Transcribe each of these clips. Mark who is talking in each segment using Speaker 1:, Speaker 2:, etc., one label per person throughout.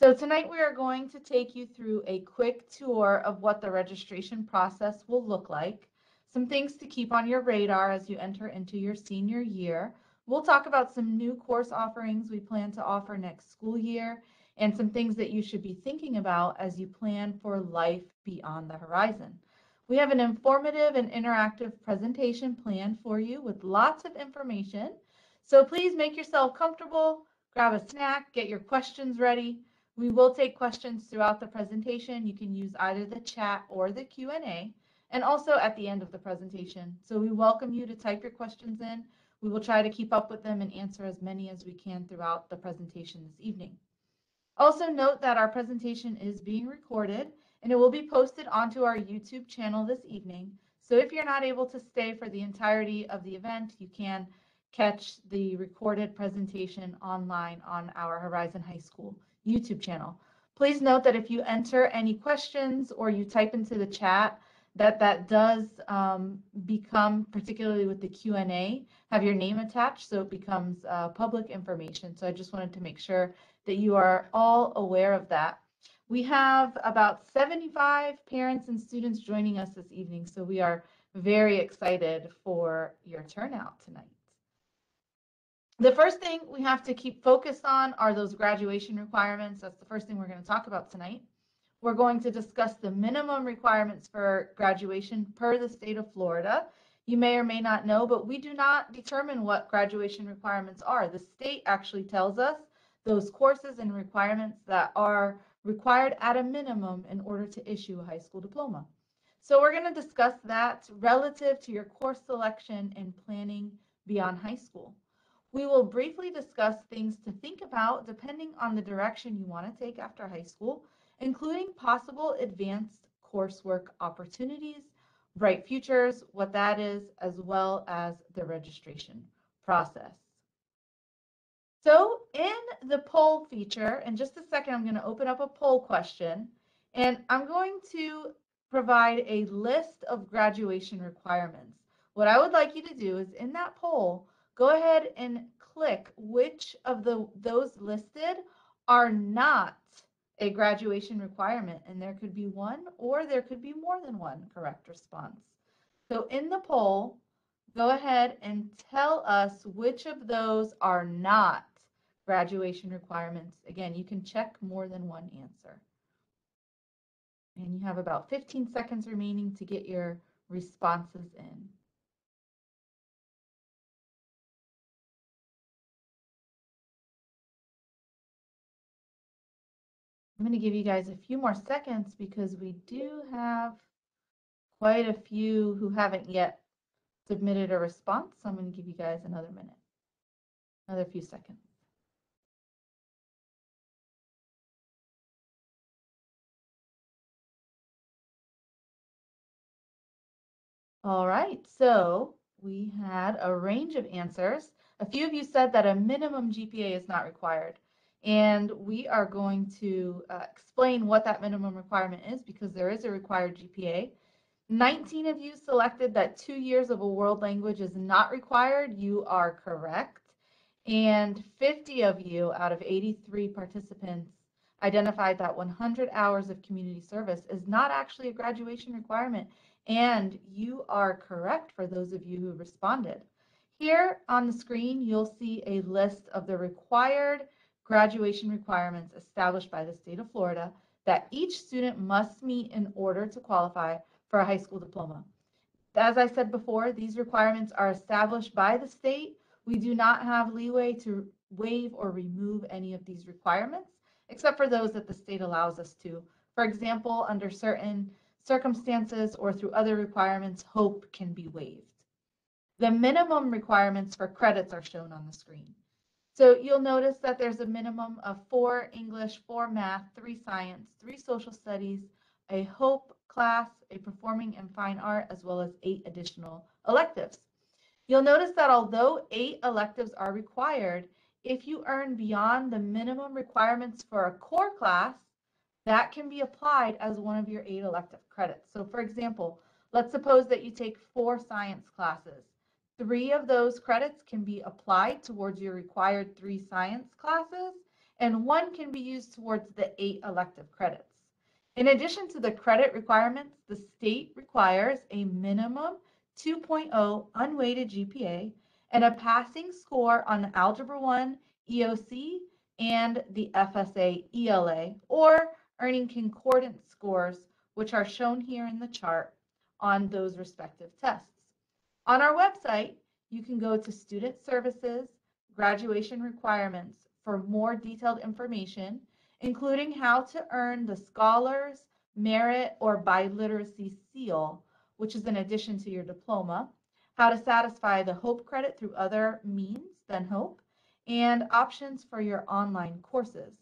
Speaker 1: So tonight we are going to take you through a quick tour of what the registration process will look like, some things to keep on your radar as you enter into your senior year. We'll talk about some new course offerings we plan to offer next school year and some things that you should be thinking about as you plan for life beyond the horizon. We have an informative and interactive presentation planned for you with lots of information. So please make yourself comfortable, grab a snack, get your questions ready. We will take questions throughout the presentation. You can use either the chat or the Q&A and also at the end of the presentation. So we welcome you to type your questions in. We will try to keep up with them and answer as many as we can throughout the presentation this evening. Also note that our presentation is being recorded and it will be posted onto our YouTube channel this evening. So if you're not able to stay for the entirety of the event, you can catch the recorded presentation online on our Horizon High School YouTube channel. Please note that if you enter any questions or you type into the chat, that that does um, become, particularly with the Q&A, have your name attached, so it becomes uh, public information. So I just wanted to make sure that you are all aware of that. We have about 75 parents and students joining us this evening, so we are very excited for your turnout tonight. The first thing we have to keep focused on are those graduation requirements. That's the first thing we're going to talk about tonight. We're going to discuss the minimum requirements for graduation per the state of Florida. You may or may not know, but we do not determine what graduation requirements are. The state actually tells us those courses and requirements that are required at a minimum in order to issue a high school diploma. So we're going to discuss that relative to your course selection and planning beyond high school. We will briefly discuss things to think about depending on the direction you want to take after high school, including possible advanced coursework opportunities, Bright Futures, what that is, as well as the registration process. So in the poll feature, in just a second, I'm going to open up a poll question, and I'm going to provide a list of graduation requirements. What I would like you to do is in that poll, go ahead and click which of the those listed are not a graduation requirement and there could be one or there could be more than one correct response. So in the poll, go ahead and tell us which of those are not graduation requirements. Again, you can check more than one answer. And you have about 15 seconds remaining to get your responses in. I'm going to give you guys a few more seconds because we do have quite a few who haven't yet submitted a response. So I'm going to give you guys another minute, another few seconds. All right, so we had a range of answers. A few of you said that a minimum GPA is not required. And we are going to uh, explain what that minimum requirement is because there is a required GPA. 19 of you selected that two years of a world language is not required. You are correct. And 50 of you out of 83 participants identified that 100 hours of community service is not actually a graduation requirement. And you are correct for those of you who responded. Here on the screen, you'll see a list of the required graduation requirements established by the state of Florida that each student must meet in order to qualify for a high school diploma. As I said before, these requirements are established by the state. We do not have leeway to waive or remove any of these requirements, except for those that the state allows us to. For example, under certain circumstances or through other requirements, hope can be waived. The minimum requirements for credits are shown on the screen. So you'll notice that there's a minimum of four English, four math, three science, three social studies, a hope class, a performing and fine art, as well as eight additional electives. You'll notice that although eight electives are required, if you earn beyond the minimum requirements for a core class, that can be applied as one of your eight elective credits. So for example, let's suppose that you take four science classes. Three of those credits can be applied towards your required three science classes, and one can be used towards the eight elective credits. In addition to the credit requirements, the state requires a minimum 2.0 unweighted GPA and a passing score on the Algebra 1 EOC and the FSA ELA, or earning concordance scores, which are shown here in the chart on those respective tests. On our website, you can go to Student Services, Graduation Requirements for more detailed information, including how to earn the Scholars, Merit, or Biliteracy Seal, which is in addition to your diploma, how to satisfy the HOPE credit through other means than HOPE, and options for your online courses.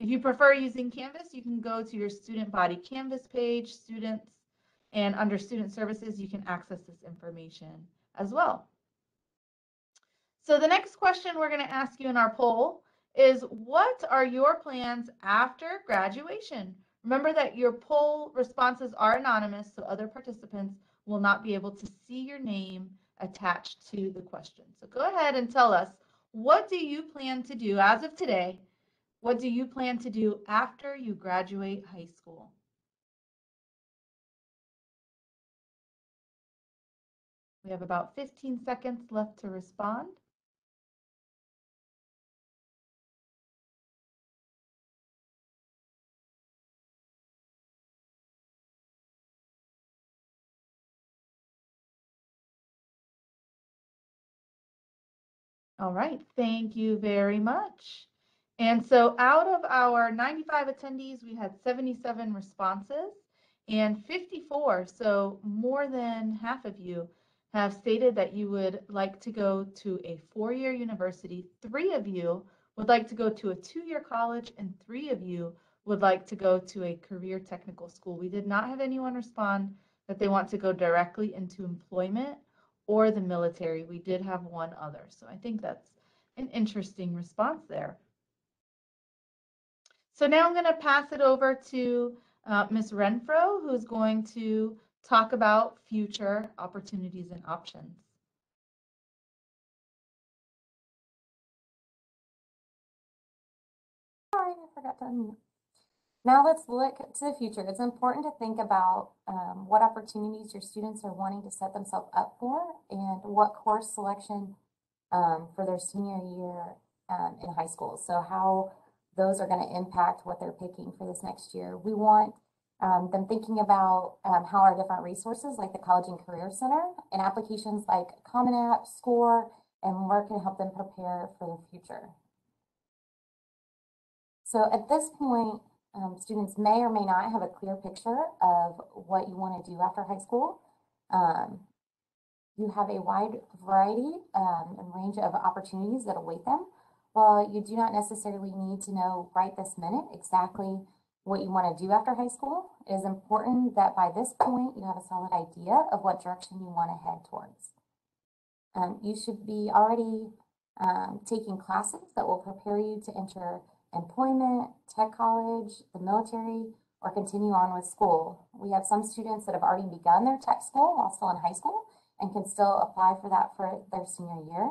Speaker 1: If you prefer using Canvas, you can go to your student body Canvas page, students, and under student services, you can access this information as well. So the next question we're going to ask you in our poll is what are your plans after graduation? Remember that your poll responses are anonymous, so other participants will not be able to see your name attached to the question. So go ahead and tell us, what do you plan to do as of today? What do you plan to do after you graduate high school? We have about 15 seconds left to respond. All right, thank you very much. And so out of our 95 attendees, we had 77 responses and 54, so more than half of you have stated that you would like to go to a four-year university. Three of you would like to go to a two-year college, and three of you would like to go to a career technical school. We did not have anyone respond that they want to go directly into employment or the military. We did have one other. So I think that's an interesting response there. So now I'm going to pass it over to uh, Ms. Renfro, who's going to talk about future opportunities and options.
Speaker 2: Sorry, I forgot to unmute. Now let's look to the future. It's important to think about um, what opportunities your students are wanting to set themselves up for and what course selection um, for their senior year um, in high school. So how those are going to impact what they're picking for this next year. We want um, them thinking about um, how our different resources like the College and Career Center and applications like Common App, SCOIR, and more can help them prepare for the future. So at this point, um, students may or may not have a clear picture of what you want to do after high school. Um, you have a wide variety um, and range of opportunities that await them. While you do not necessarily need to know right this minute exactly what you want to do after high school, it is important that by this point you have a solid idea of what direction you want to head towards. Um, you should be already um, taking classes that will prepare you to enter employment, tech college, the military, or continue on with school. We have some students that have already begun their tech school while still in high school and can still apply for that for their senior year.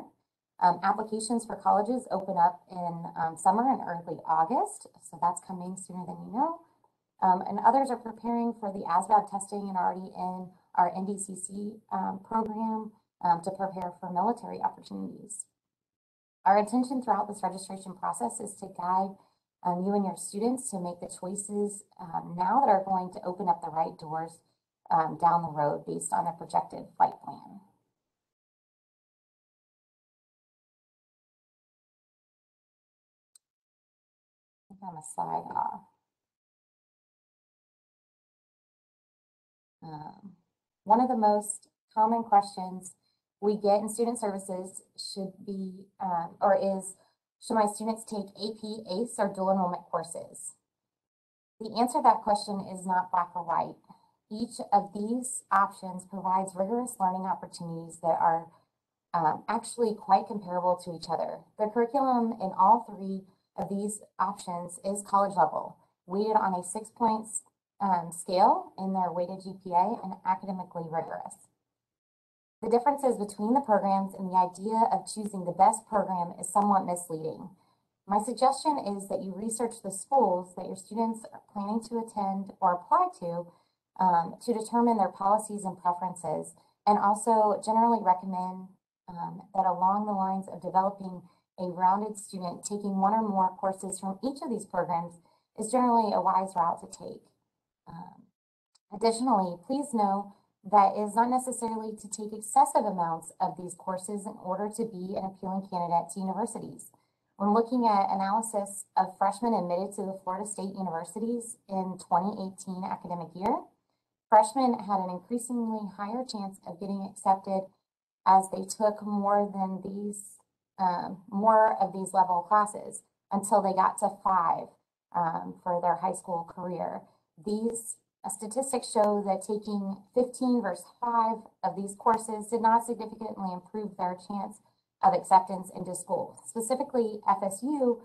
Speaker 2: Um, applications for colleges open up in um, summer and early August, so that's coming sooner than you know. Um, and others are preparing for the ASVAB testing and already in our NDCC um, program um, to prepare for military opportunities. Our intention throughout this registration process is to guide um, you and your students to make the choices now that are going to open up the right doors down the road based on a projected flight plan. I'm a slide off. Um, one of the most common questions we get in student services should be, um, or is, should my students take AP, AICE, or dual enrollment courses? The answer to that question is not black or white. Each of these options provides rigorous learning opportunities that are um, actually quite comparable to each other. The curriculum in all three of these options is college level, weighted on a six points um, scale in their weighted GPA and academically rigorous. The differences between the programs and the idea of choosing the best program is somewhat misleading. My suggestion is that you research the schools that your students are planning to attend or apply to um, to determine their policies and preferences, and also generally recommend um, that along the lines of developing a rounded student, taking one or more courses from each of these programs is generally a wise route to take. Um, additionally, please know that it is not necessarily to take excessive amounts of these courses in order to be an appealing candidate to universities. When looking at analysis of freshmen admitted to the Florida State Universities in 2018 academic year, freshmen had an increasingly higher chance of getting accepted as they took more than these, um, more of these level classes until they got to five um, for their high school career. These uh, statistics show that taking 15 versus 5 of these courses did not significantly improve their chance of acceptance into school. Specifically, FSU,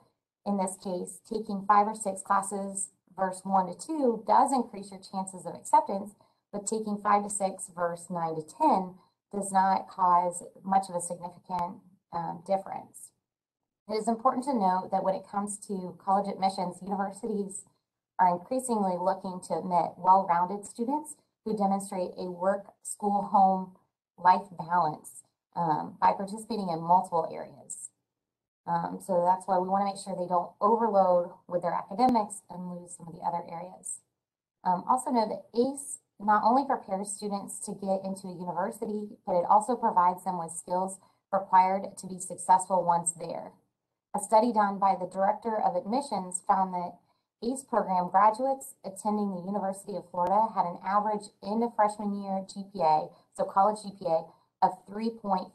Speaker 2: in this case, taking five or six classes verse 1 to 2 does increase your chances of acceptance, but taking 5 to 6 verse 9 to 10 does not cause much of a significant um, difference. It is important to note that when it comes to college admissions, universities are increasingly looking to admit well-rounded students who demonstrate a work, school, home, life balance um, by participating in multiple areas. Um, so that's why we want to make sure they don't overload with their academics and lose some of the other areas. Um, also know that AICE not only prepares students to get into a university, but it also provides them with skills required to be successful once there. A study done by the Director of Admissions found that AICE program graduates attending the University of Florida had an average end of freshman year GPA, so college GPA, of 3.46,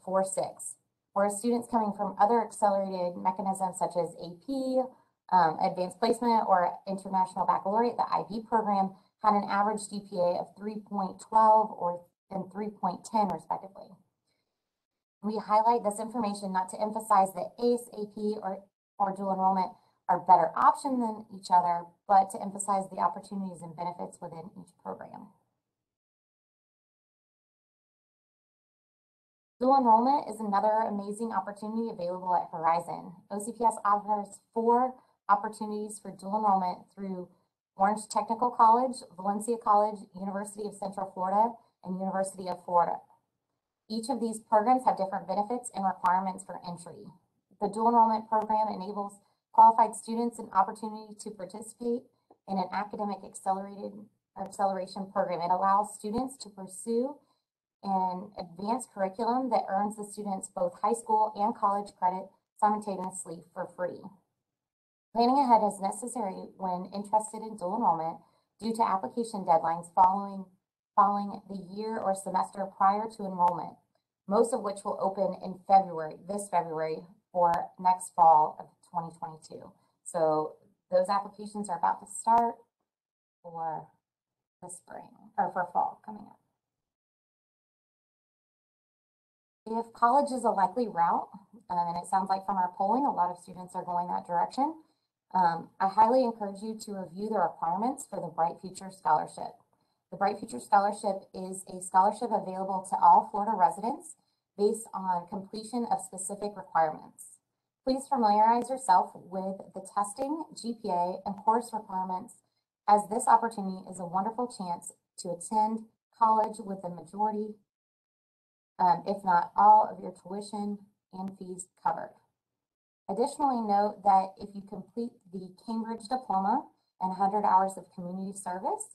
Speaker 2: whereas students coming from other accelerated mechanisms such as AP, um, advanced placement, or international baccalaureate, the IB program, had an average GPA of 3.12 or and 3.10 respectively. We highlight this information not to emphasize that AICE, AP, or, or dual enrollment are better option than each other, but to emphasize the opportunities and benefits within each program. Dual enrollment is another amazing opportunity available at Horizon. OCPS offers four opportunities for dual enrollment through Orange Technical College, Valencia College, University of Central Florida, and University of Florida. Each of these programs have different benefits and requirements for entry. The dual enrollment program enables qualified students an opportunity to participate in an academic accelerated acceleration program. It allows students to pursue an advanced curriculum that earns the students both high school and college credit simultaneously for free. Planning ahead is necessary when interested in dual enrollment due to application deadlines following following the year or semester prior to enrollment, most of which will open in February, this February, or next fall of 2022. So those applications are about to start for the spring or for fall coming up. If college is a likely route, um, and it sounds like from our polling, a lot of students are going that direction, um, I highly encourage you to review the requirements for the Bright Future Scholarship. The Bright Future Scholarship is a scholarship available to all Florida residents based on completion of specific requirements. Please familiarize yourself with the testing, GPA, and course requirements as this opportunity is a wonderful chance to attend college with the majority, um, if not all, of your tuition and fees covered. Additionally, note that if you complete the Cambridge diploma and 100 hours of community service,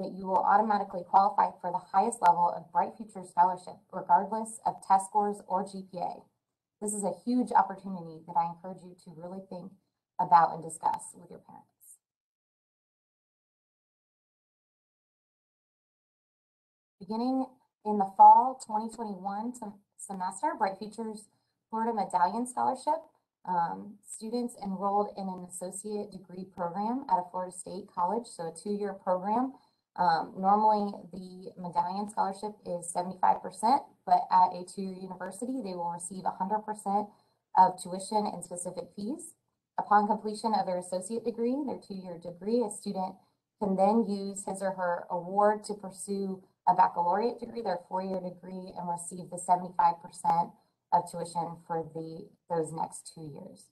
Speaker 2: that you will automatically qualify for the highest level of Bright Futures Scholarship, regardless of test scores or GPA. This is a huge opportunity that I encourage you to really think about and discuss with your parents. Beginning in the fall 2021 semester, Bright Futures Florida Medallion Scholarship, um, students enrolled in an associate degree program at a Florida State college, so a two-year program um, normally, the medallion scholarship is 75%, but at a two-year university, they will receive 100% of tuition and specific fees. Upon completion of their associate degree, their two-year degree, a student can then use his or her award to pursue a baccalaureate degree, their four-year degree, and receive the 75% of tuition for the those next two years.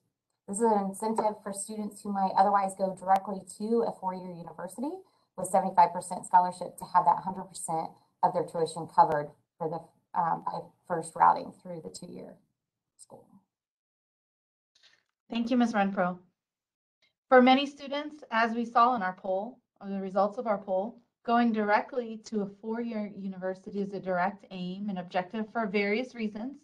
Speaker 2: This is an incentive for students who might otherwise go directly to a four-year university with seventy-five percent scholarship to have that hundred percent of their tuition covered for the, um, by first routing through the two-year school.
Speaker 1: Thank you, Ms. Renfro. For many students, as we saw in our poll, or the results of our poll, going directly to a four-year university is a direct aim and objective for various reasons.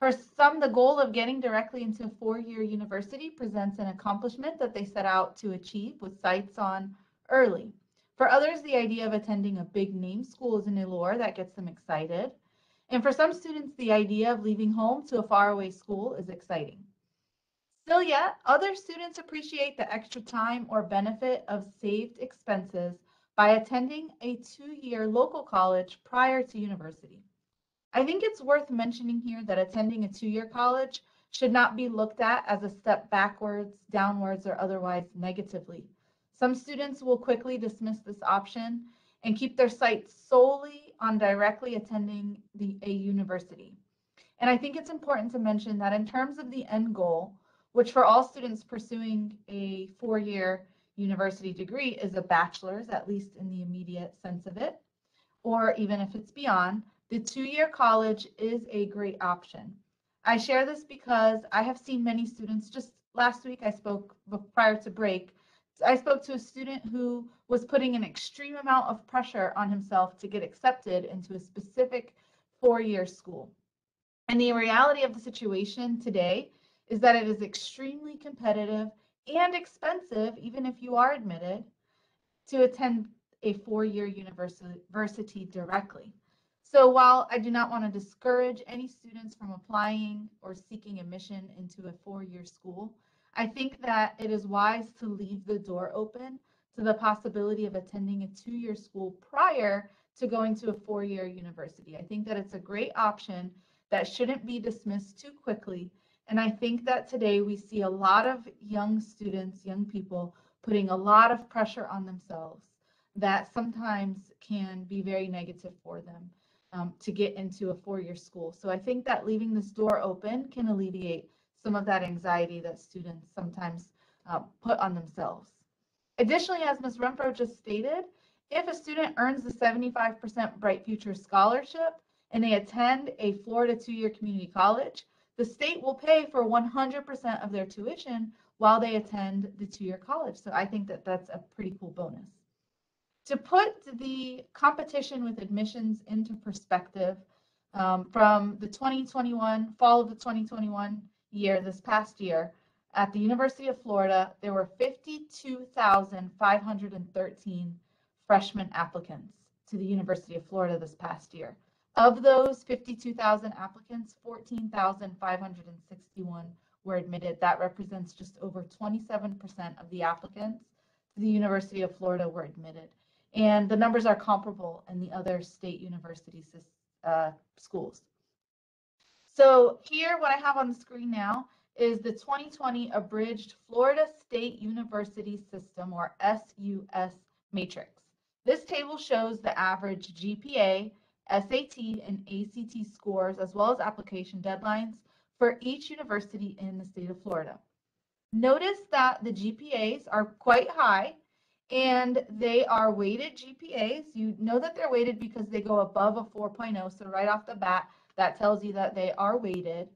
Speaker 1: For some, the goal of getting directly into a four-year university presents an accomplishment that they set out to achieve with sights on early. For others, the idea of attending a big name school is an allure that gets them excited. And for some students, the idea of leaving home to a faraway school is exciting. Still yet, other students appreciate the extra time or benefit of saved expenses by attending a two-year local college prior to university. I think it's worth mentioning here that attending a two-year college should not be looked at as a step backwards, downwards, or otherwise negatively. Some students will quickly dismiss this option and keep their sights solely on directly attending the, a university. And I think it's important to mention that in terms of the end goal, which for all students pursuing a four-year university degree is a bachelor's, at least in the immediate sense of it, or even if it's beyond, the two-year college is a great option. I share this because I have seen many students, just last week I spoke prior to break, I spoke to a student who was putting an extreme amount of pressure on himself to get accepted into a specific four-year school. And the reality of the situation today is that it is extremely competitive and expensive, even if you are admitted, to attend a four-year university directly. So while I do not want to discourage any students from applying or seeking admission into a four-year school, I think that it is wise to leave the door open to the possibility of attending a two-year school prior to going to a four-year university. I think that it's a great option that shouldn't be dismissed too quickly and I think that today we see a lot of young students, young people putting a lot of pressure on themselves that sometimes can be very negative for them um, to get into a four-year school. So I think that leaving this door open can alleviate some of that anxiety that students sometimes uh, put on themselves. Additionally, as Ms. Renfro just stated, if a student earns the 75% Bright Future Scholarship and they attend a Florida two-year community college, the state will pay for 100% of their tuition while they attend the two-year college. So I think that that's a pretty cool bonus. To put the competition with admissions into perspective, um, from the 2021, fall of the 2021 year, this past year, at the University of Florida, there were 52,513 freshman applicants to the University of Florida this past year. Of those 52,000 applicants, 14,561 were admitted. That represents just over 27% of the applicants to the University of Florida were admitted. And the numbers are comparable in the other state university uh, schools. So here, what I have on the screen now is the 2020 Abridged Florida State University System, or SUS matrix. This table shows the average GPA SAT and ACT scores, as well as application deadlines for each university in the state of Florida. Notice that the GPAs are quite high and they are weighted GPAs. You know that they're weighted because they go above a 4.0. So right off the bat, that tells you that they are weighted.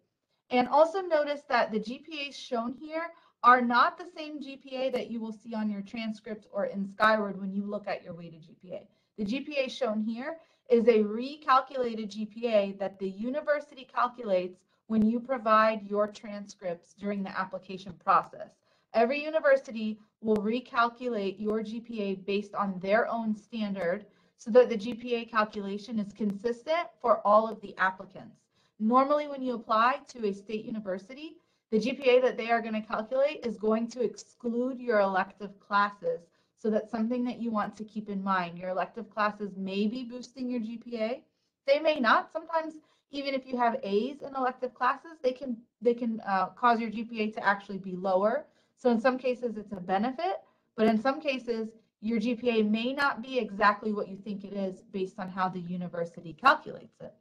Speaker 1: And also notice that the GPAs shown here are not the same GPA that you will see on your transcript or in Skyward when you look at your weighted GPA. The GPA shown here is a recalculated GPA that the university calculates when you provide your transcripts during the application process. Every university will recalculate your GPA based on their own standard so that the GPA calculation is consistent for all of the applicants. Normally, when you apply to a state university, the GPA that they are going to calculate is going to exclude your elective classes so that's something that you want to keep in mind. Your elective classes may be boosting your GPA. They may not. Sometimes even if you have A's in elective classes, they can they can uh, cause your GPA to actually be lower. So in some cases it's a benefit, but in some cases your GPA may not be exactly what you think it is based on how the university calculates it.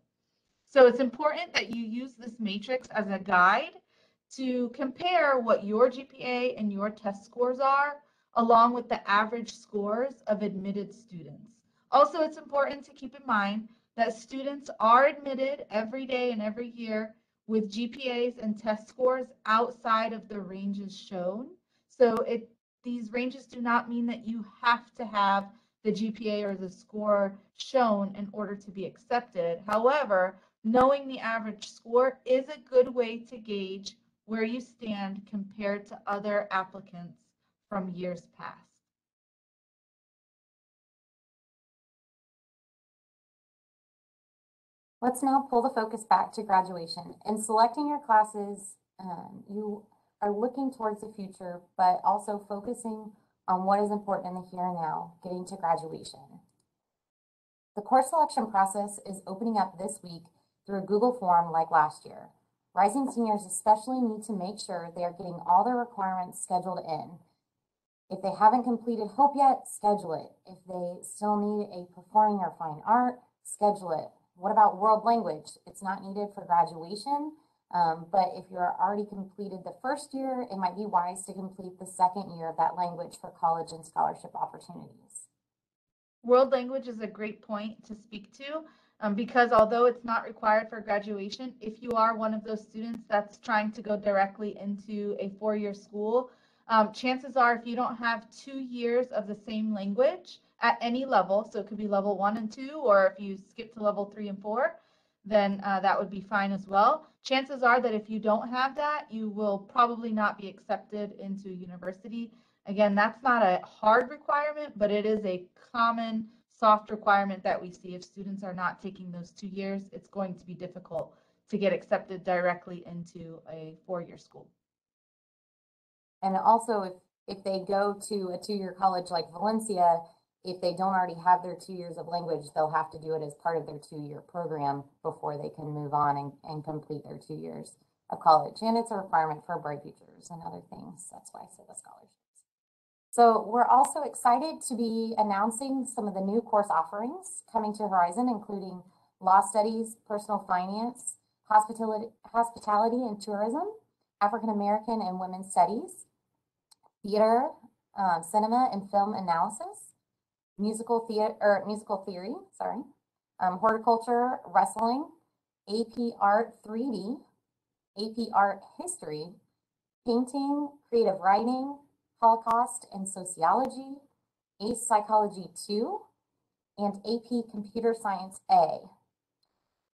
Speaker 1: So it's important that you use this matrix as a guide to compare what your GPA and your test scores are along with the average scores of admitted students. Also, it's important to keep in mind that students are admitted every day and every year with GPAs and test scores outside of the ranges shown. So it these ranges do not mean that you have to have the GPA or the score shown in order to be accepted. However, knowing the average score is a good way to gauge where you stand compared to other applicants from years past.
Speaker 2: Let's now pull the focus back to graduation. In selecting your classes, um, you are looking towards the future, but also focusing on what is important in the here and now, getting to graduation. The course selection process is opening up this week through a Google form like last year. Rising seniors especially need to make sure they are getting all their requirements scheduled in. If they haven't completed Hope yet, schedule it. If they still need a performing or fine art, schedule it. What about world language? It's not needed for graduation, um, but if you're already completed the first year, it might be wise to complete the second year of that language for college and scholarship opportunities.
Speaker 1: World language is a great point to speak to um, because although it's not required for graduation, if you are one of those students that's trying to go directly into a four-year school, um, chances are if you don't have two years of the same language at any level, so it could be level one and two, or if you skip to level three and four, then uh, that would be fine as well. Chances are that if you don't have that, you will probably not be accepted into university. Again, that's not a hard requirement, but it is a common soft requirement that we see if students are not taking those two years, it's going to be difficult to get accepted directly into a four-year school.
Speaker 2: And also, if, if they go to a two-year college like Valencia, if they don't already have their two years of language, they'll have to do it as part of their two-year program before they can move on and, and complete their two years of college. And it's a requirement for bright futures and other things. That's why I say the scholarships. So we're also excited to be announcing some of the new course offerings coming to Horizon, including law studies, personal finance, hospitality, hospitality and tourism, African American and women's studies, theater, um, cinema and film analysis, musical theater or musical theory, sorry, um, horticulture, wrestling, AP Art 3D, AP Art History, painting, creative writing, Holocaust and sociology, AICE Psychology 2, and AP Computer Science A.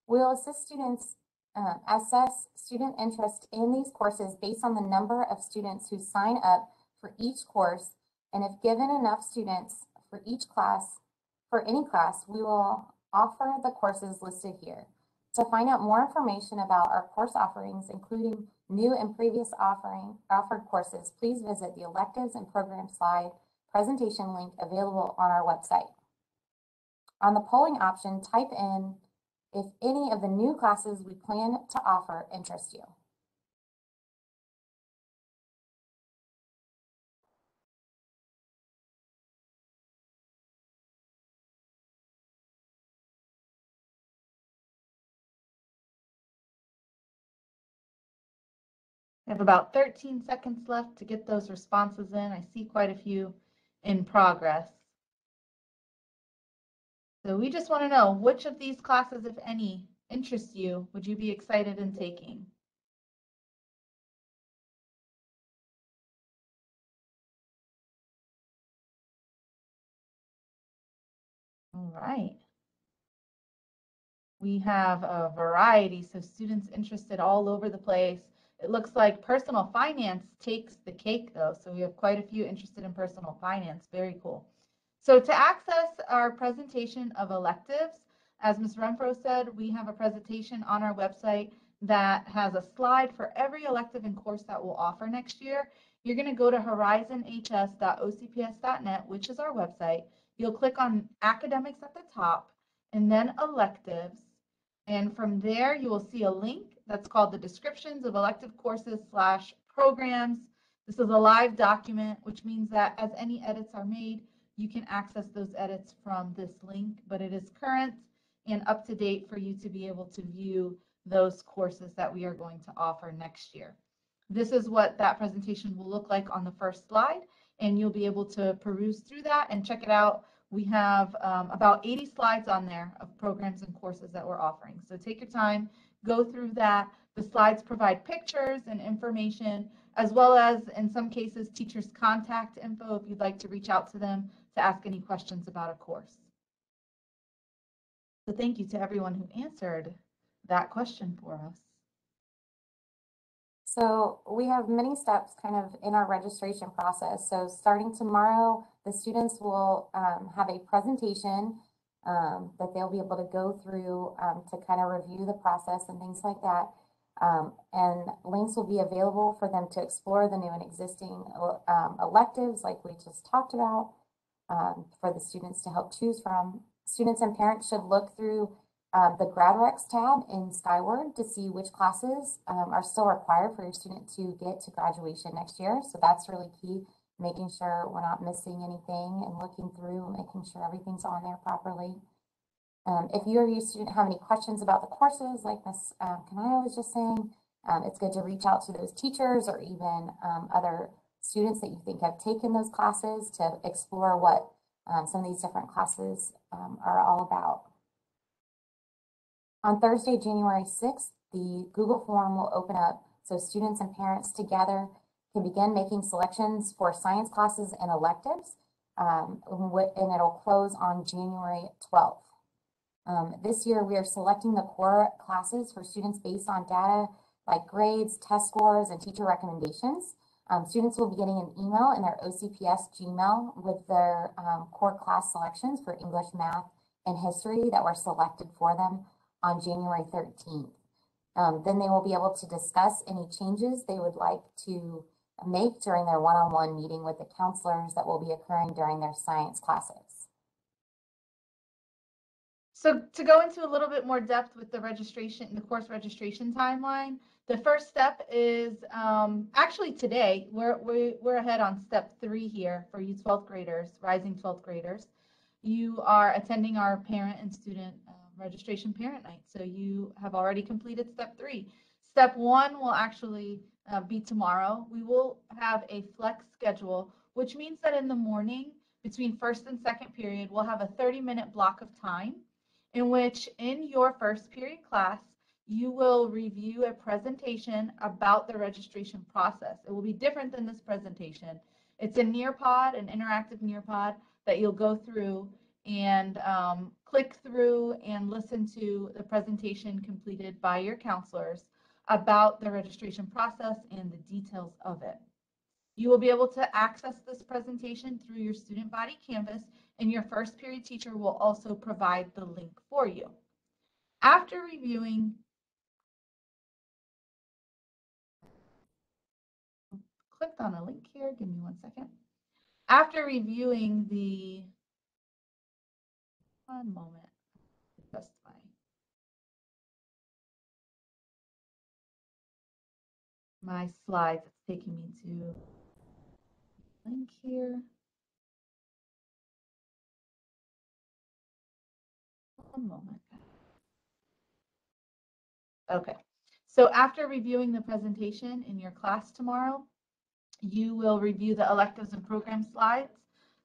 Speaker 2: We'll assist students uh, assess student interest in these courses based on the number of students who sign up for each course. And if given enough students for each class, for any class, we will offer the courses listed here. To find out more information about our course offerings, including new and previous offering offered courses, please visit the electives and program slide presentation link available on our website. On the polling option, type in if any of the new classes we plan to offer interest you.
Speaker 1: We have about 13 seconds left to get those responses in. I see quite a few in progress. So we just want to know which of these classes, if any, interest you, would you be excited in taking? All right. We have a variety, so students interested all over the place. It looks like personal finance takes the cake though, so we have quite a few interested in personal finance. Very cool. So to access our presentation of electives, as Ms. Renfro said, we have a presentation on our website that has a slide for every elective and course that we'll offer next year. You're going to go to horizonhs.ocps.net, which is our website. You'll click on academics at the top and then electives. And from there, you will see a link that's called the descriptions of elective courses slash programs. This is a live document, which means that as any edits are made, you can access those edits from this link, but it is current and up to date for you to be able to view those courses that we are going to offer next year. This is what that presentation will look like on the first slide, and you'll be able to peruse through that and check it out. We have um, about 80 slides on there of programs and courses that we're offering. So take your time, go through that. The slides provide pictures and information, as well as, in some cases, teachers' contact info if you'd like to reach out to them to ask any questions about a course. So thank you to everyone who answered that question for us.
Speaker 2: So we have many steps kind of in our registration process. So starting tomorrow, the students will um, have a presentation um, that they'll be able to go through um, to kind of review the process and things like that. Um, and links will be available for them to explore the new and existing um, electives like we just talked about um, for the students to help choose from. Students and parents should look through um, the GradRex tab in Skyward to see which classes are still required for your student to get to graduation next year. So that's really key, making sure we're not missing anything and looking through, making sure everything's on there properly. Um, if you or your student have any questions about the courses, like Ms. Uh, Kanaya was just saying, um, it's good to reach out to those teachers or even um, other students that you think have taken those classes to explore what um, some of these different classes um, are all about. On Thursday, January 6th, the Google form will open up so students and parents together can begin making selections for science classes and electives, um, and it'll close on January 12th. Um, this year, we are selecting the core classes for students based on data like grades, test scores, and teacher recommendations. Um, students will be getting an email in their OCPS Gmail with their um, core class selections for English, math, and history that were selected for them on January 13th. Um, then they will be able to discuss any changes they would like to make during their one-on-one meeting with the counselors that will be occurring during their science classes.
Speaker 1: So to go into a little bit more depth with the registration, the course registration timeline, the first step is um, actually today, we're, we, we're ahead on step three here for you 12th graders, rising 12th graders. You are attending our parent and student uh, registration parent night. So you have already completed step three. Step one will actually uh, be tomorrow. We will have a flex schedule, which means that in the morning between first and second period, we'll have a 30 minute block of time in which in your first period class, you will review a presentation about the registration process. It will be different than this presentation. It's a Nearpod, an interactive Nearpod that you'll go through and um, click through and listen to the presentation completed by your counselors about the registration process and the details of it. You will be able to access this presentation through your student body canvas and your first period teacher will also provide the link for you. After reviewing clicked on a link here, give me one second. After reviewing the one moment. My slides. It's taking me to link here. One moment. Okay. So after reviewing the presentation in your class tomorrow, you will review the electives and program slides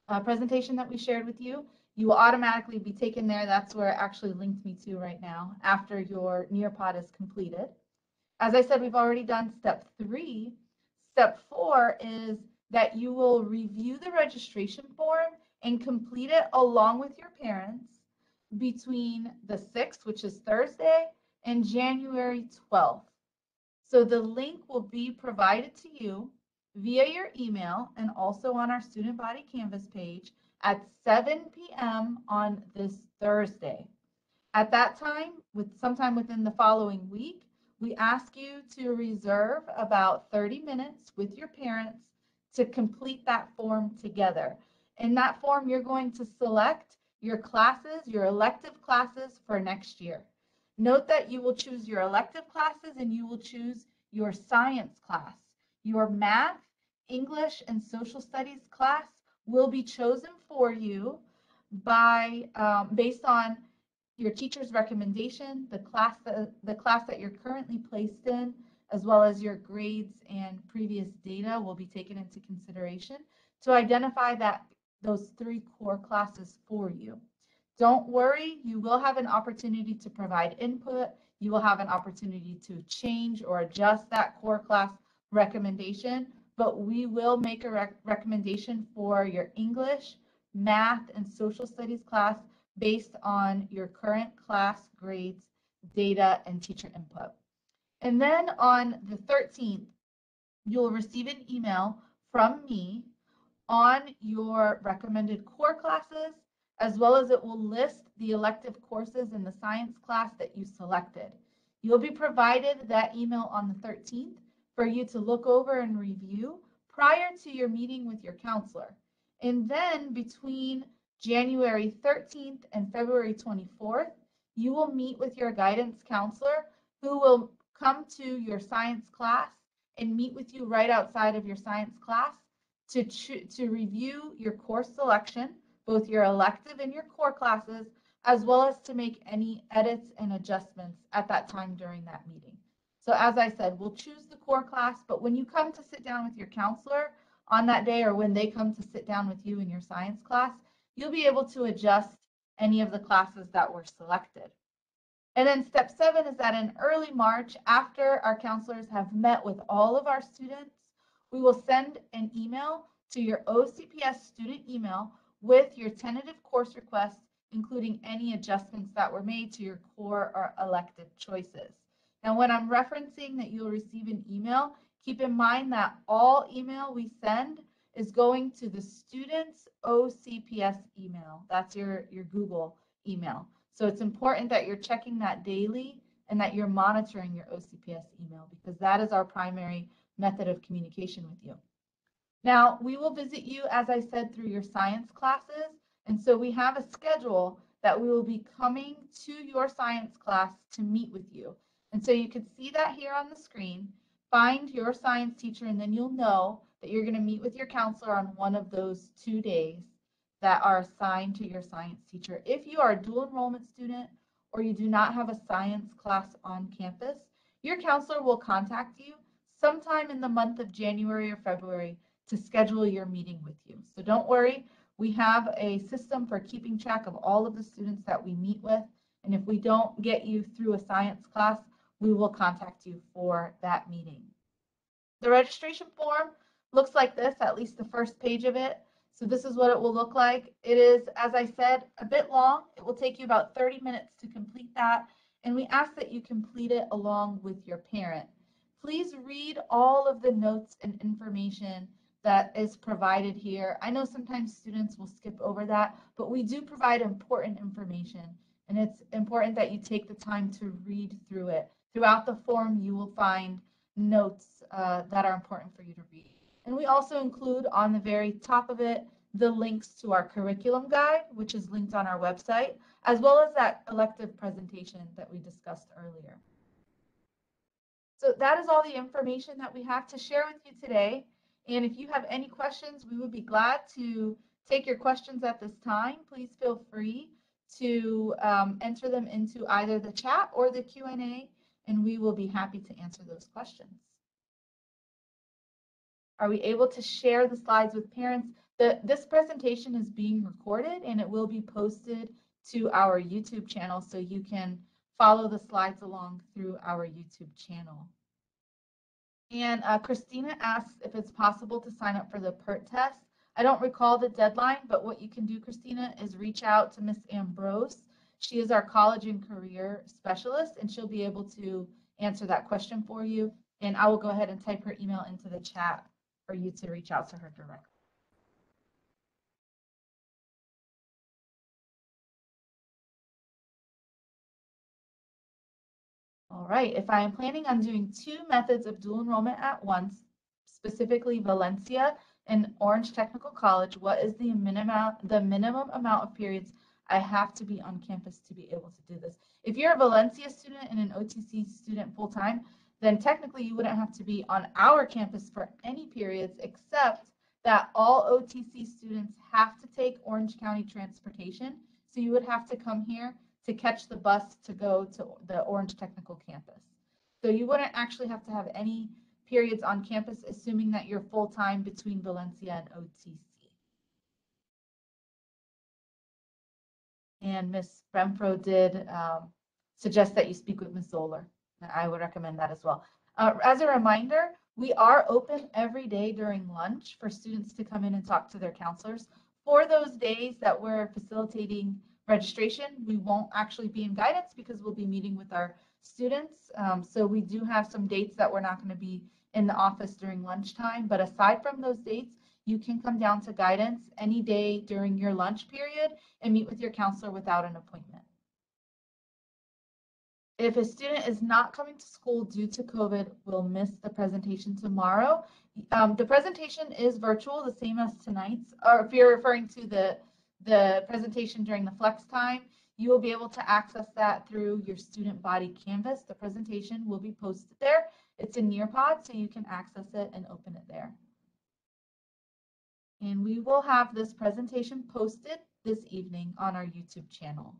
Speaker 1: uh, presentation that we shared with you you will automatically be taken there. That's where it actually linked me to right now after your Nearpod is completed. As I said, we've already done step three. Step four is that you will review the registration form and complete it along with your parents between the 6th, which is Thursday, and January 12th. So the link will be provided to you via your email and also on our student body canvas page at 7 p.m. on this Thursday. At that time, with sometime within the following week, we ask you to reserve about 30 minutes with your parents to complete that form together. In that form, you're going to select your classes, your elective classes for next year. Note that you will choose your elective classes and you will choose your science class. Your math, English, and social studies class will be chosen for you by um, based on your teacher's recommendation, the class that, the class that you're currently placed in, as well as your grades and previous data will be taken into consideration to identify that those three core classes for you. Don't worry, you will have an opportunity to provide input. You will have an opportunity to change or adjust that core class recommendation, but we will make a rec- recommendation for your English, math, and social studies class based on your current class grades, data, and teacher input. And then on the 13th, you'll receive an email from me on your recommended core classes, as well as it will list the elective courses in the science class that you selected. You'll be provided that email on the 13th for you to look over and review prior to your meeting with your counselor. And then between January 13th and February 24th, you will meet with your guidance counselor who will come to your science class and meet with you right outside of your science class to, to review your course selection, both your elective and your core classes, as well as to make any edits and adjustments at that time during that meeting. So as I said, we'll choose the core class, but when you come to sit down with your counselor on that day or when they come to sit down with you in your science class, you'll be able to adjust any of the classes that were selected. And then step seven is that in early March, after our counselors have met with all of our students, we will send an email to your OCPS student email with your tentative course request, including any adjustments that were made to your core or elective choices. Now, when I'm referencing that you'll receive an email, keep in mind that all email we send is going to the student's OCPS email. That's your, your Google email. So it's important that you're checking that daily and that you're monitoring your OCPS email because that is our primary method of communication with you. Now, we will visit you, as I said, through your science classes. And so we have a schedule that we will be coming to your science class to meet with you. And so you can see that here on the screen. Find your science teacher, and then you'll know that you're going to meet with your counselor on one of those two days that are assigned to your science teacher. If you are a dual enrollment student or you do not have a science class on campus, your counselor will contact you sometime in the month of January or February to schedule your meeting with you. So don't worry, we have a system for keeping track of all of the students that we meet with. And if we don't get you through a science class, we will contact you for that meeting. The registration form looks like this, at least the first page of it. So this is what it will look like. It is, as I said, a bit long. It will take you about 30 minutes to complete that. And we ask that you complete it along with your parent. Please read all of the notes and information that is provided here. I know sometimes students will skip over that, but we do provide important information. And it's important that you take the time to read through it. Throughout the form, you will find notes uh, that are important for you to read. And we also include on the very top of it the links to our curriculum guide, which is linked on our website, as well as that elective presentation that we discussed earlier. So that is all the information that we have to share with you today. And if you have any questions, we would be glad to take your questions at this time. Please feel free to um, enter them into either the chat or the Q&A, and we will be happy to answer those questions. Are we able to share the slides with parents? The, this presentation is being recorded and it will be posted to our YouTube channel so you can follow the slides along through our YouTube channel. And uh, Christina asks if it's possible to sign up for the PERT test. I don't recall the deadline, but what you can do, Christina, is reach out to Miss Ambrose. She is our college and career specialist, and she'll be able to answer that question for you. And I will go ahead and type her email into the chat for you to reach out to her directly. All right, if I am planning on doing two methods of dual enrollment at once, specifically Valencia and Orange Technical College, what is the minimum, the minimum amount of periods I have to be on campus to be able to do this? If you're a Valencia student and an OTC student full-time, then technically you wouldn't have to be on our campus for any periods except that all OTC students have to take Orange County transportation. So you would have to come here to catch the bus to go to the Orange Technical campus. So you wouldn't actually have to have any periods on campus, assuming that you're full-time between Valencia and OTC. And Ms. Renfro did um, suggest that you speak with Ms. Zoller. I would recommend that as well. Uh, As a reminder, we are open every day during lunch for students to come in and talk to their counselors. For those days that we're facilitating registration, we won't actually be in guidance because we'll be meeting with our students. Um, So we do have some dates that we're not going to be in the office during lunchtime. But aside from those dates, you can come down to guidance any day during your lunch period and meet with your counselor without an appointment. If a student is not coming to school due to COVID, will miss the presentation tomorrow. Um, the presentation is virtual, the same as tonight's, or if you're referring to the, the presentation during the flex time, you will be able to access that through your student body canvas. The presentation will be posted there. It's in Nearpod, so you can access it and open it there. And we will have this presentation posted this evening on our YouTube channel.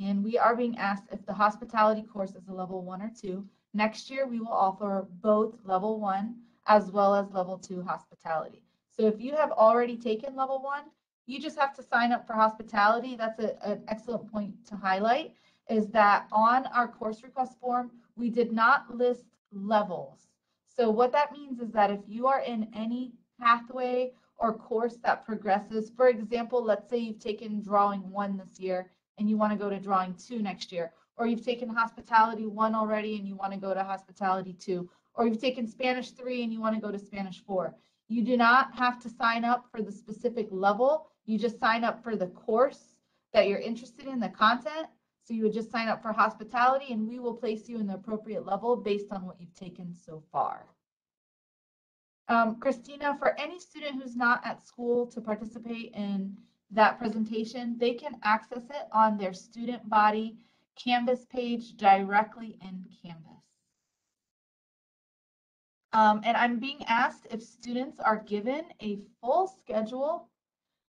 Speaker 1: And we are being asked if the hospitality course is a level one or two. Next year, we will offer both level one as well as level two hospitality. So if you have already taken level one, you just have to sign up for hospitality. That's a, an excellent point to highlight is that on our course request form, we did not list levels. So what that means is that if you are in any pathway or course that progresses, for example, let's say you've taken drawing one this year and you want to go to drawing two next year, or you've taken hospitality one already and you want to go to hospitality two, or you've taken Spanish three and you want to go to Spanish four. You do not have to sign up for the specific level. You just sign up for the course that you're interested in, the content. So you would just sign up for hospitality and we will place you in the appropriate level based on what you've taken so far. Um, Christina, for any student who's not at school to participate in that presentation, they can access it on their student body Canvas page directly in Canvas. Um, and I'm being asked if students are given a full schedule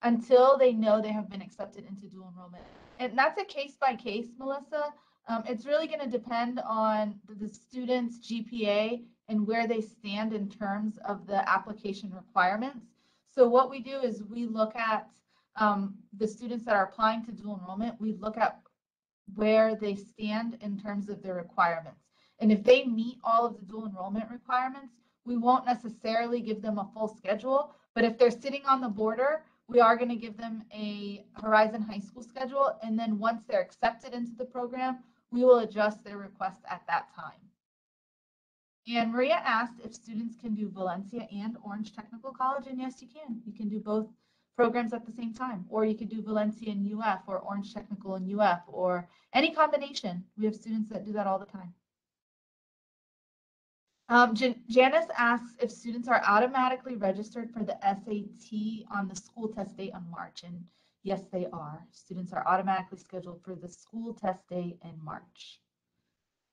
Speaker 1: until they know they have been accepted into dual enrollment. And that's a case by case, Melissa. Um, it's really going to depend on the, the student's GPA and where they stand in terms of the application requirements. So what we do is we look at um, the students that are applying to dual enrollment, we look at where they stand in terms of their requirements. And if they meet all of the dual enrollment requirements, we won't necessarily give them a full schedule. But if they're sitting on the border, we are going to give them a Horizon High School schedule. And then once they're accepted into the program, we will adjust their request at that time. And Maria asked if students can do Valencia and Orange Technical College. And yes, you can. You can do both programs at the same time, or you could do Valencia and UF or Orange Technical and UF or any combination. We have students that do that all the time. Um, Jan- Janice asks if students are automatically registered for the SAT on the school test date on March. And yes, they are. Students are automatically scheduled for the school test date in March.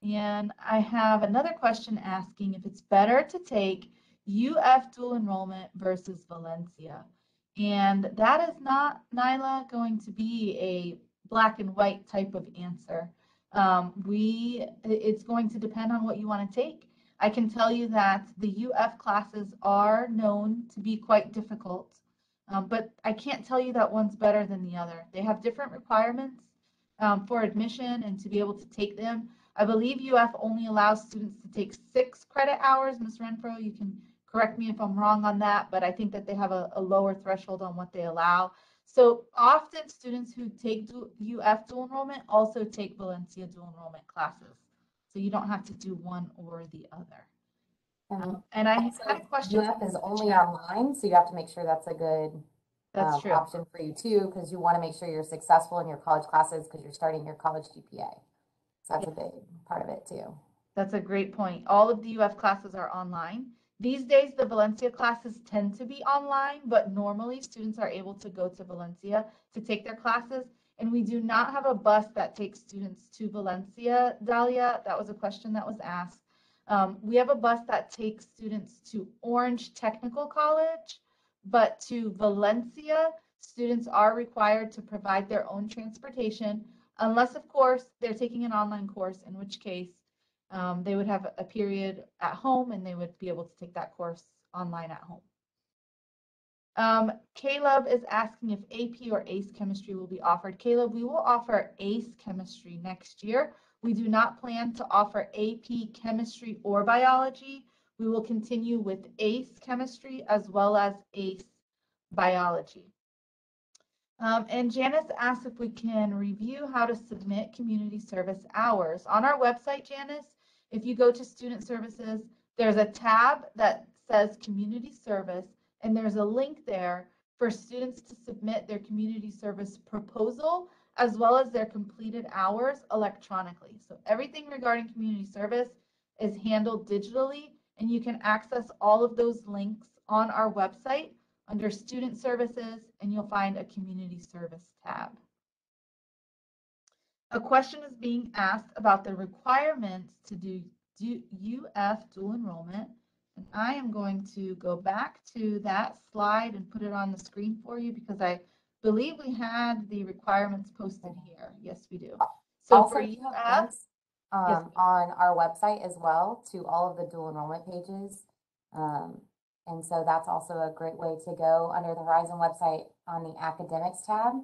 Speaker 1: And I have another question asking if it's better to take UF dual enrollment versus Valencia. And that is not, Nyla, going to be a black and white type of answer. Um, we, it's going to depend on what you want to take. I can tell you that the UF classes are known to be quite difficult, um, but I can't tell you that one's better than the other. They have different requirements um, for admission and to be able to take them. I believe UF only allows students to take six credit hours. Ms. Renfro, you can correct me if I'm wrong on that, but I think that they have a, a lower threshold on what they allow. So often students who take du- UF dual enrollment also take Valencia dual enrollment classes. So you don't have to do one or the other.
Speaker 2: And
Speaker 1: Um, And I
Speaker 2: also,
Speaker 1: had a question.
Speaker 2: UF is only online, so you have to make sure that's a good
Speaker 1: That's
Speaker 2: um,
Speaker 1: true.
Speaker 2: option for you too, because you want to make sure you're successful in your college classes because you're starting your college GPA. So that's a big part of it too.
Speaker 1: That's a great point. All of the UF classes are online. These days, the Valencia classes tend to be online, but normally students are able to go to Valencia to take their classes. And we do not have a bus that takes students to Valencia, Dahlia. That was a question that was asked. Um, we have a bus that takes students to Orange Technical College, but to Valencia, students are required to provide their own transportation, unless, of course, they're taking an online course, in which case Um, they would have a period at home and they would be able to take that course online at home. Um, Caleb is asking if AP or AICE chemistry will be offered. Caleb, we will offer AICE chemistry next year. We do not plan to offer AP chemistry or biology. We will continue with AICE chemistry as well as AICE biology. Um, and Janice asked if we can review how to submit community service hours. On our website, Janice, if you go to student services, there's a tab that says community service, and there's a link there for students to submit their community service proposal as well as their completed hours electronically. So everything regarding community service is handled digitally, and you can access all of those links on our website under Student Services, and you'll find a Community Service tab. A question is being asked about the requirements to do, do UF dual enrollment. And I am going to go back to that slide and put it on the screen for you because I believe we had the requirements posted here. Yes, we do. So
Speaker 2: Also,
Speaker 1: for UF,
Speaker 2: Um, on our website as well to all of the dual enrollment pages. Um, and so that's also a great way to go under the Horizon website on the academics tab.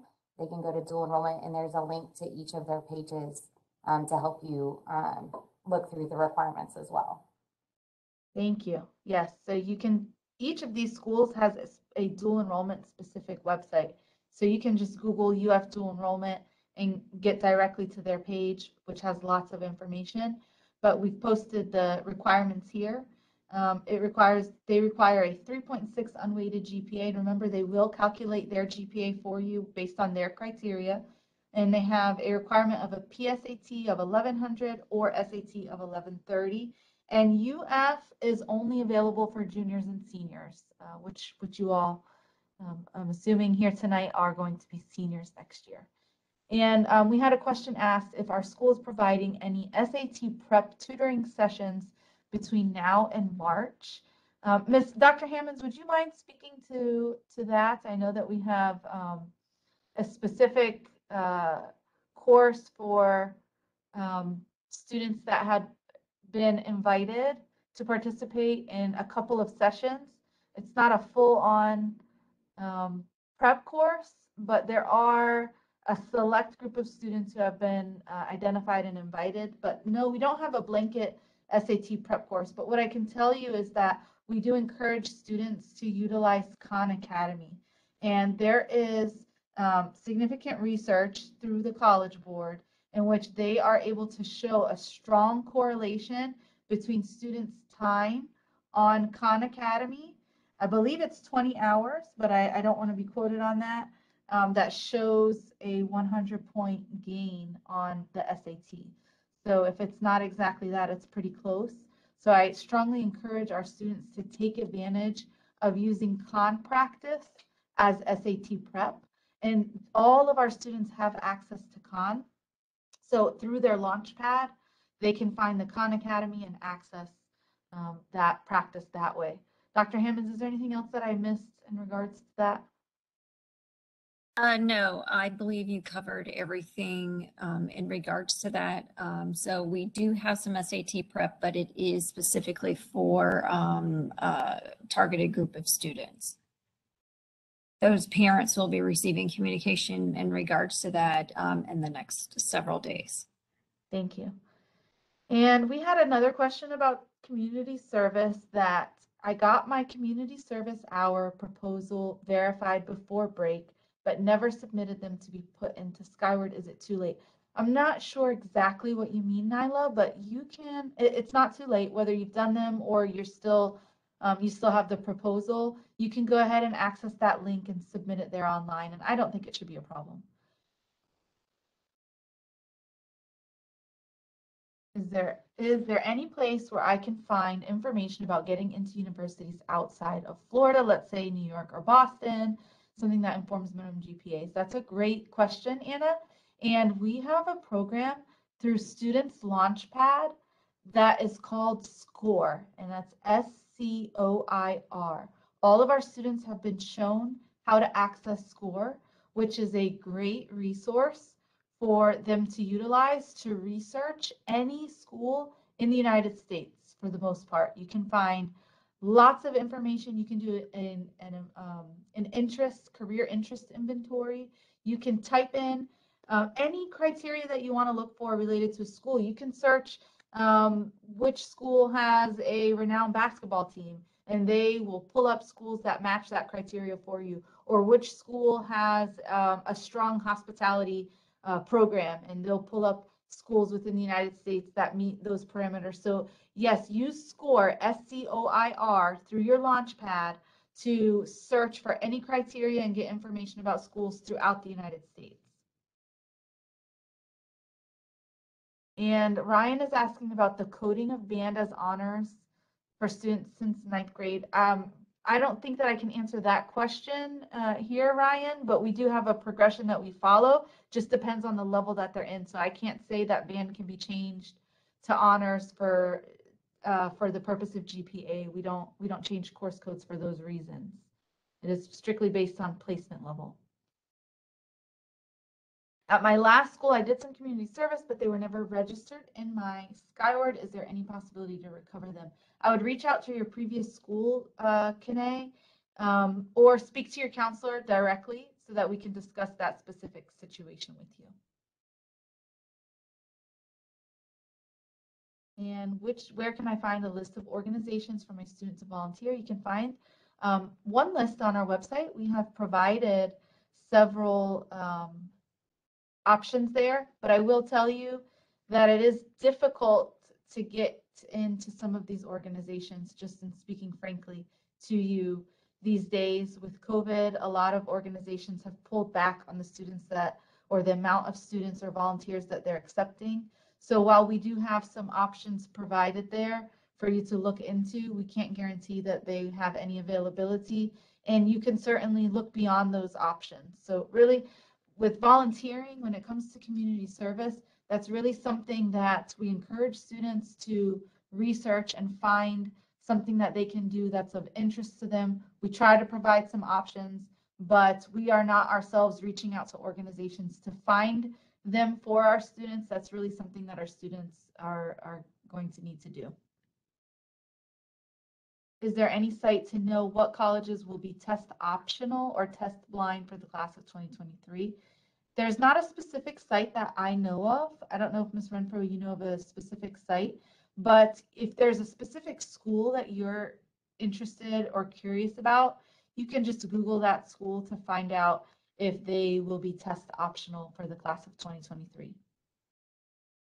Speaker 2: They can go to dual enrollment and there's a link to each of their pages, um, to help you, um, look through the requirements as well.
Speaker 1: Thank you. Yes, so you can, each of these schools has a dual enrollment specific website. So you can just Google UF dual enrollment and get directly to their page, which has lots of information. But we've posted the requirements here. Um, it requires, they require a three point six unweighted GPA. And Remember, they will calculate their GPA for you based on their criteria. And they have a requirement of a PSAT of eleven hundred or SAT of eleven thirty. And UF is only available for juniors and seniors, uh, which, which you all, um, I'm assuming here tonight are going to be seniors next year. And um, we had a question asked if our school is providing any SAT prep tutoring sessions between now and March. Um, Miss, Dr. Hammonds, would you mind speaking to, to that? I know that we have um, a specific uh, course for um, students that had been invited to participate in a couple of sessions. It's not a full-on um, prep course, but there are a select group of students who have been uh, identified and invited. But no, we don't have a blanket SAT prep course. But what I can tell you is that we do encourage students to utilize Khan Academy. And there is um, significant research through the College Board in which they are able to show a strong correlation between students' time on Khan Academy. I believe it's 20 hours, but I, I don't want to be quoted on that. Um, that shows a 100 point gain on the SAT. So if it's not exactly that, it's pretty close. So I strongly encourage our students to take advantage of using Khan practice as SAT prep. And all of our students have access to Khan. So through their Launchpad, they can find the Khan Academy and access um, that practice that way. Dr. Hammonds, is there anything else that I missed in regards to that?
Speaker 3: Uh, no, I believe you covered everything, um, in regards to that. Um, so we do have some SAT prep, but it is specifically for, um, a targeted group of students. Those parents will be receiving communication in regards to that, um, in the next several days.
Speaker 1: Thank you. And we had another question about community service that I got my community service hour proposal verified before break, but never submitted them to be put into Skyward. Is it too late? I'm not sure exactly what you mean, Nyla, but you can, it, it's not too late, whether you've done them or you're still, um, you still have the proposal. You can go ahead and access that link and submit it there online, and I don't think it should be a problem. Is there, is there any place where I can find information about getting into universities outside of Florida, let's say New York or Boston, something that informs minimum GPAs? That's a great question, Anna. And we have a program through Students Launchpad that is called SCOIR, and that's S C O I R. All of our students have been shown how to access SCOIR, which is a great resource for them to utilize to research any school in the United States for the most part. You can find lots of information. You can do in an, um, an interest, career interest inventory. You can type in uh, any criteria that you want to look for related to school. You can search um, which school has a renowned basketball team, and they will pull up schools that match that criteria for you, or which school has um, a strong hospitality uh, program, and they'll pull up schools within the United States that meet those parameters. So yes, use SCOIR, S-C-O-I-R, through your Launchpad to search for any criteria and get information about schools throughout the United States. And Ryan is asking about the coding of band as honors for students since ninth grade. Um, I don't think that I can answer that question uh, here, Ryan, but we do have a progression that we follow. Just depends on the level that they're in. So I can't say that band can be changed to honors for uh, for the purpose of GPA. We don't we don't change course codes for those reasons. It is strictly based on placement level. At my last school, I did some community service, but they were never registered in my Skyward. Is there any possibility to recover them? I would reach out to your previous school, uh, Kane, um, or speak to your counselor directly so that we can discuss that specific situation with you. And which, where can I find a list of organizations for my students to volunteer? You can find um, one list on our website. We have provided several um, options there, but I will tell you that it is difficult to get into some of these organizations, just in speaking frankly to you these days with COVID, a lot of organizations have pulled back on the students that, or the amount of students or volunteers that they're accepting. So while we do have some options provided there for you to look into, we can't guarantee that they have any availability. And you can certainly look beyond those options. So really, with volunteering, when it comes to community service, that's really something that we encourage students to research and find something that they can do that's of interest to them. We try to provide some options, but we are not ourselves reaching out to organizations to find them for our students. That's really something that our students are, are going to need to do. Is there any site to know what colleges will be test optional or test blind for the class of 2023? There's not a specific site that I know of. I don't know if Ms. Renfro, you know of a specific site, but if there's a specific school that you're interested or curious about, you can just Google that school to find out if they will be test optional for the class of 2023.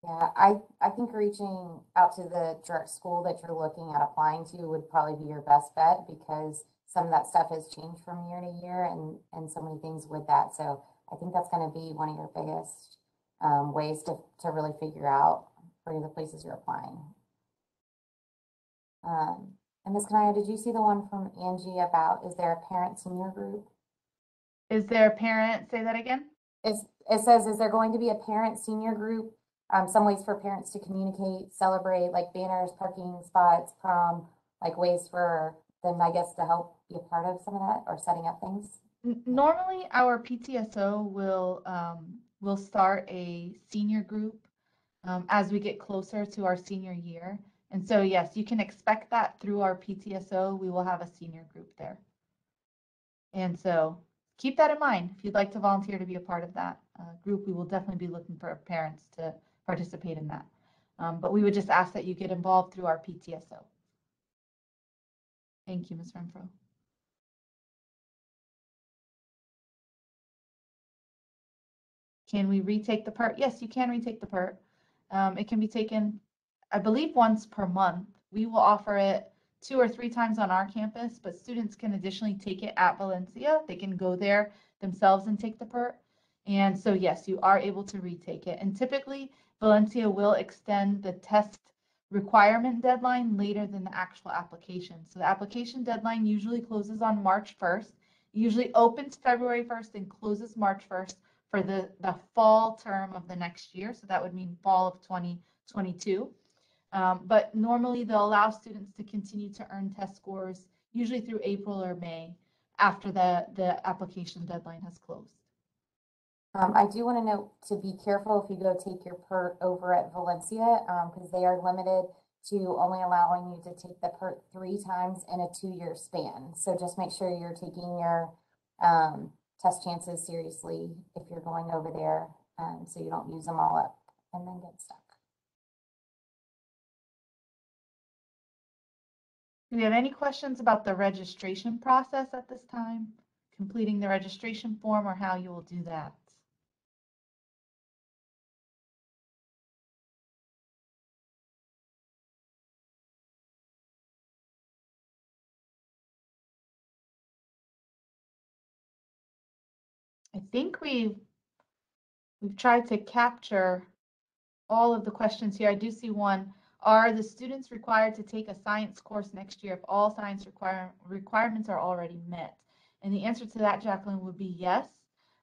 Speaker 2: Yeah, I, I think reaching out to the direct school that you're looking at applying to would probably be your best bet because some of that stuff has changed from year to year and, and so many things with that. So I think that's gonna be one of your biggest, um, ways to, to really figure out for the places you're applying. Um, and Ms. Kanaya, did you see the one from Angie about, is there a parent senior group?
Speaker 1: Is there a parent, say that again?
Speaker 2: It's, it says, is there going to be a parent senior group? Um, some ways for parents to communicate, celebrate, like banners, parking spots, prom, like ways for them, I guess, to help be a part of some of that or setting up things.
Speaker 1: Normally, our PTSO will, um, will start a senior group um, as we get closer to our senior year. And so, yes, you can expect that through our PTSO, we will have a senior group there. And so keep that in mind. If you'd like to volunteer to be a part of that uh, group, we will definitely be looking for parents to participate in that. Um, But we would just ask that you get involved through our PTSO. Thank you, Ms. Renfro. Can we retake the PERT? Yes, you can retake the PERT. Um, it can be taken, I believe, once per month. We will offer it two or three times on our campus, but students can additionally take it at Valencia. They can go there themselves and take the PERT. And so, yes, you are able to retake it. And typically, Valencia will extend the test requirement deadline later than the actual application. So the application deadline usually closes on March 1st, usually opens February 1st and closes March 1st for the, the fall term of the next year. So that would mean fall of 2022. Um, but normally they'll allow students to continue to earn test scores, usually through April or May, after the, the application deadline has closed.
Speaker 2: Um, I do want to note to be careful if you go take your PERT over at Valencia, um, because they are limited to only allowing you to take the PERT three times in a two-year span. So just make sure you're taking your um, test chances seriously if you're going over there, um, so you don't use them all up and then get stuck.
Speaker 1: Do you have any questions about the registration process at this time? Completing the registration form or how you will do that? I think we've, we've tried to capture all of the questions here. I do see one. Are the students required to take a science course next year if all science require, requirements are already met? And the answer to that, Jacqueline, would be yes.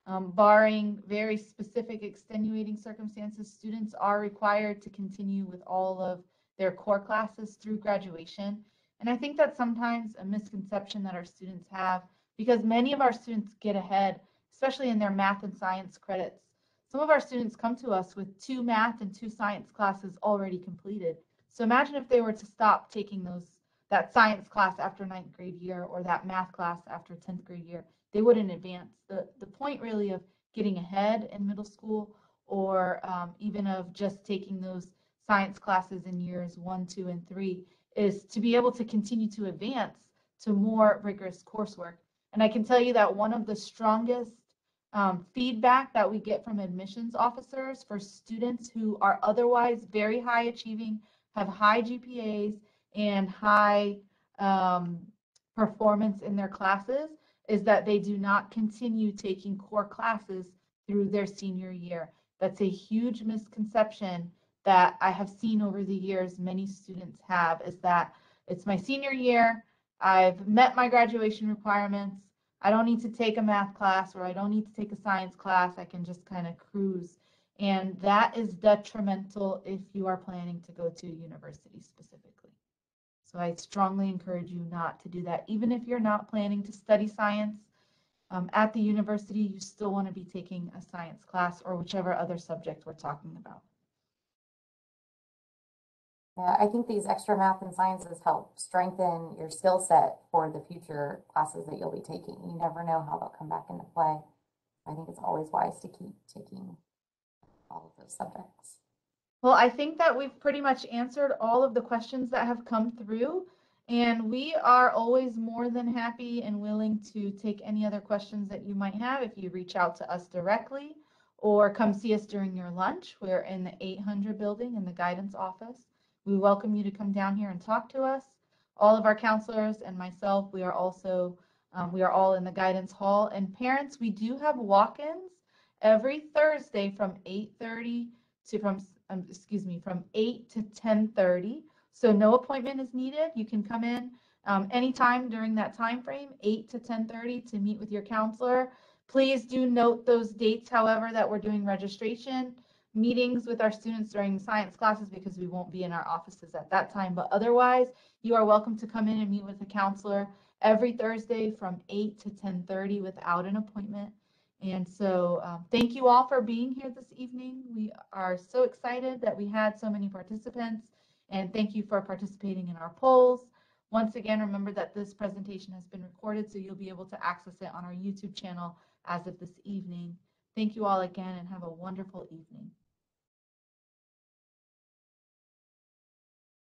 Speaker 1: Um, barring very specific extenuating circumstances, students are required to continue with all of their core classes through graduation. And I think that's sometimes a misconception that our students have because many of our students get ahead, especially in their math and science credits. Some of our students come to us with two math and two science classes already completed. So imagine if they were to stop taking those that science class after ninth grade year or that math class after 10th grade year, they wouldn't advance. The, the point really of getting ahead in middle school or um, even of just taking those science classes in years one, two, and three is to be able to continue to advance to more rigorous coursework. And I can tell you that one of the strongest um, feedback that we get from admissions officers for students who are otherwise very high achieving, have high GPAs, and high um, performance in their classes is that they do not continue taking core classes through their senior year. That's a huge misconception that I have seen over the years many students have is that it's my senior year, I've met my graduation requirements, I don't need to take a math class or I don't need to take a science class, I can just kind of cruise. And that is detrimental if you are planning to go to university specifically. So I strongly encourage you not to do that. Even if you're not planning to study science um, at the university, you still want to be taking a science class or whichever other subject we're talking about.
Speaker 2: Yeah, I think these extra math and sciences help strengthen your skill set for the future classes that you'll be taking. You never know how they'll come back into play. I think it's always wise to keep taking all of those subjects.
Speaker 1: Well, I think that we've pretty much answered all of the questions that have come through. And we are always more than happy and willing to take any other questions that you might have if you reach out to us directly or come see us during your lunch. We're in the 800 building in the guidance office. We welcome you to come down here and talk to us. All of our counselors and myself, we are also, um, we are all in the guidance hall. And parents, we do have walk-ins every Thursday from 8:30 to from, um, excuse me, from 8 to 10:30. So no appointment is needed. You can come in um, anytime during that time frame, 8 to 10:30 to meet with your counselor. Please do note those dates, however, that we're doing registration meetings with our students during science classes because we won't be in our offices at that time. But otherwise, you are welcome to come in and meet with a counselor every Thursday from 8 to 10:30 without an appointment. And so um, thank you all for being here this evening. We are so excited that we had so many participants and thank you for participating in our polls. Once again, remember that this presentation has been recorded so you'll be able to access it on our YouTube channel as of this evening. Thank you all again and have a wonderful evening.